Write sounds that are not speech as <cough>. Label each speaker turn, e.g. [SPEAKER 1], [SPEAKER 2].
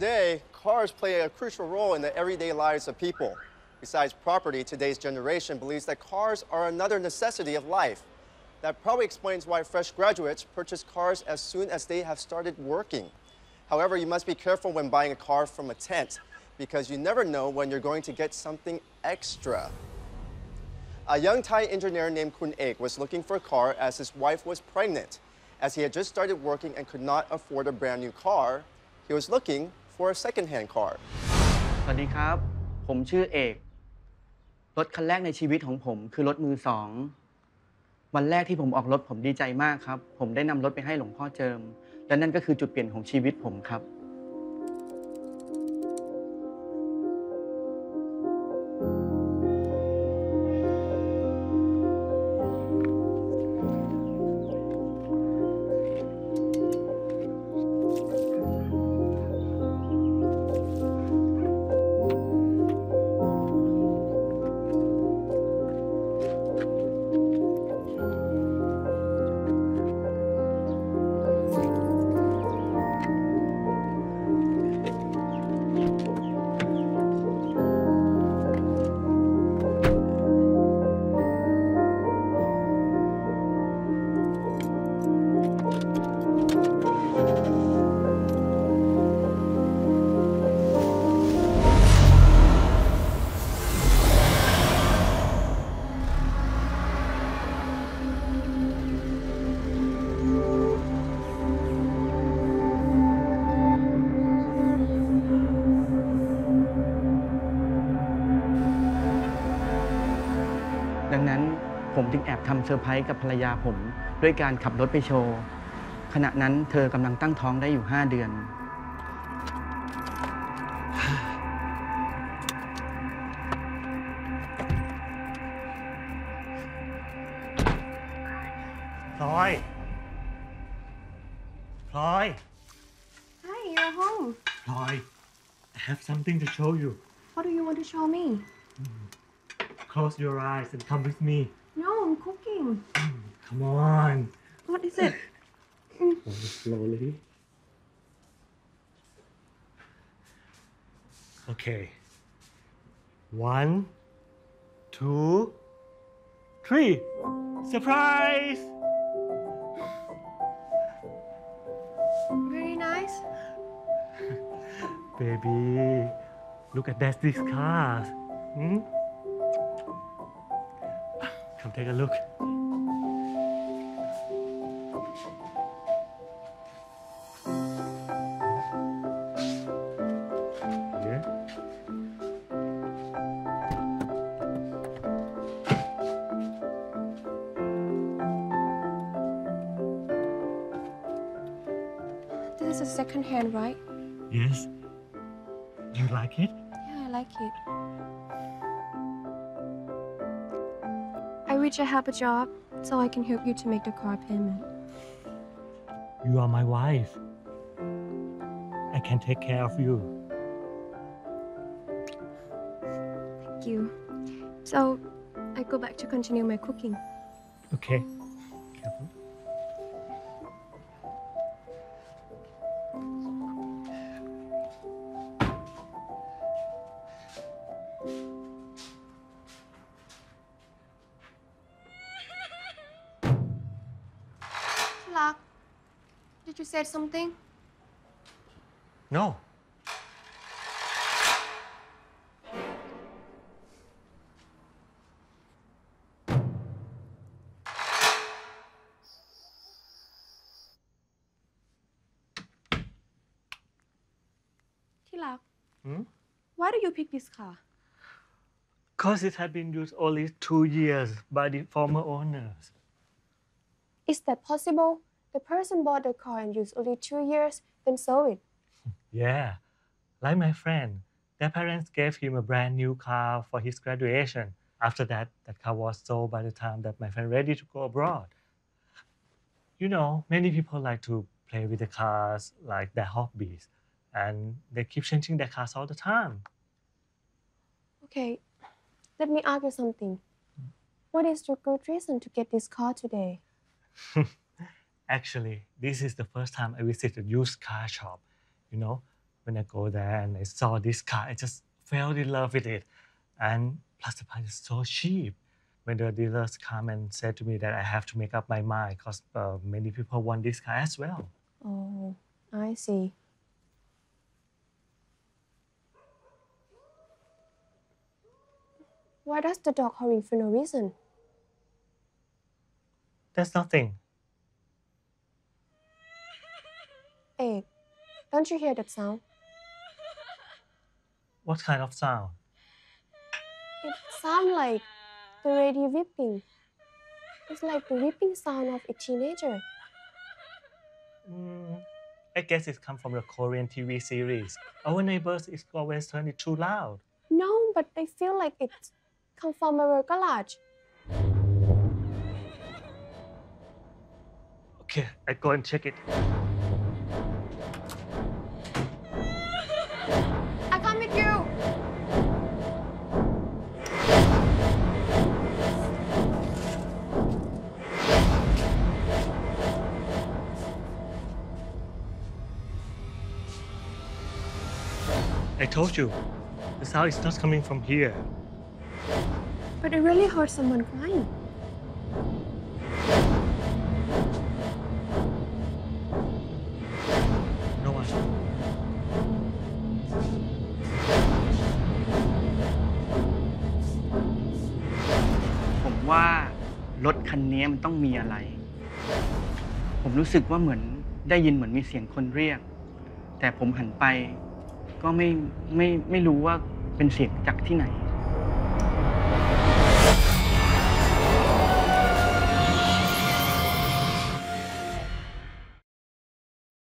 [SPEAKER 1] Today, cars play a crucial role in the everyday lives of people. Besides property, today's generation believes that cars are another necessity of life. That probably explains why fresh graduates purchase cars as soon as they have started working. However, you must be careful when buying a car from a tent because you never know when you're going to get something extra. A young Thai engineer named Kun Ek was looking for a car as his wife was pregnant. As he had just started working and could not afford a brand new car, he was looking for a second-hand car.
[SPEAKER 2] สวัสดีครับ ผมชื่อเอก รถคันแรกในชีวิตของผมคือรถมือสอง วันแรกที่ผมออกรถผมดีใจมากครับ ผมได้นำรถไปให้หลวงพ่อเจิม และนั่นก็คือจุดเปลี่ยนของชีวิตผมครับ จึงแอบทำเซอร์ไพรส์กับภรรยาผม ด้วยการขับรถไปโชว์ ขณะนั้นเธอกำลังตั้งท้องได้อยู่ 5 เดือน
[SPEAKER 3] พลอย พลอย
[SPEAKER 4] Hi, you're home.
[SPEAKER 3] พลอย I have something to show you
[SPEAKER 4] What do you want to show me?
[SPEAKER 3] close your eyes and come with me
[SPEAKER 4] No, I'm cooking.
[SPEAKER 3] come on
[SPEAKER 4] What is it?
[SPEAKER 3] slowly okay one two three surprise
[SPEAKER 4] Very nice.
[SPEAKER 3] baby look at that these cars hmm? Come take a look.
[SPEAKER 4] This is a second hand, right?
[SPEAKER 3] Yes. You like it?
[SPEAKER 4] Yeah, I like it. I wish I have a job so I can help you to make the car payment.
[SPEAKER 3] You are my wife. I can take care of you.
[SPEAKER 4] Thank you. So, I go back to continue my cooking.
[SPEAKER 3] Okay. Careful.
[SPEAKER 4] Did you say something?
[SPEAKER 3] No.
[SPEAKER 4] Tilak,
[SPEAKER 3] Hmm?
[SPEAKER 4] why do you pick this car?
[SPEAKER 3] Because it had been used only two years by the former owners.
[SPEAKER 4] Is that possible? The person bought the car and used only two years, then sold it. <laughs>
[SPEAKER 3] Yeah. Like my friend, their parents gave him a brand new car for his graduation. After that, that car was sold by the time that my friend ready to go abroad. You know, many people like to play with the cars like their hobbies, and they keep changing their cars all the time.
[SPEAKER 4] Okay, let me ask you something. Hmm. What is your good reason to get this car today? <laughs>
[SPEAKER 3] Actually, this is the first time I visited a used car shop. You know, when I go there and I saw this car, I just fell in love with it. And plus, the price is so cheap. When the dealers come and said to me that I have to make up my mind because uh, many people want this car as well.
[SPEAKER 4] Oh, I see. Why does the dog howling for no reason?
[SPEAKER 3] That's nothing.
[SPEAKER 4] Ek, don't you hear that sound?
[SPEAKER 3] What kind of sound?
[SPEAKER 4] It sounds like the radio whipping. It's like the whipping sound of a teenager.
[SPEAKER 3] Mm, I guess it comes from the Korean TV series. Our neighbors is always turn it too loud.
[SPEAKER 4] No, but I feel like it come from our garage.
[SPEAKER 3] Okay, I go and check it. I told you, the sound is not coming from here.
[SPEAKER 4] But I really heard someone crying.
[SPEAKER 3] No one.
[SPEAKER 2] ผมว่ารถคันนี้มันต้องมีอะไร ผมรู้สึกว่าเหมือนได้ยินเหมือนมีเสียงคนเรียก แต่ผมหันไป ก็ไม่ไม่ไม่รู้ว่าเป็นเสียงจากที่ไหน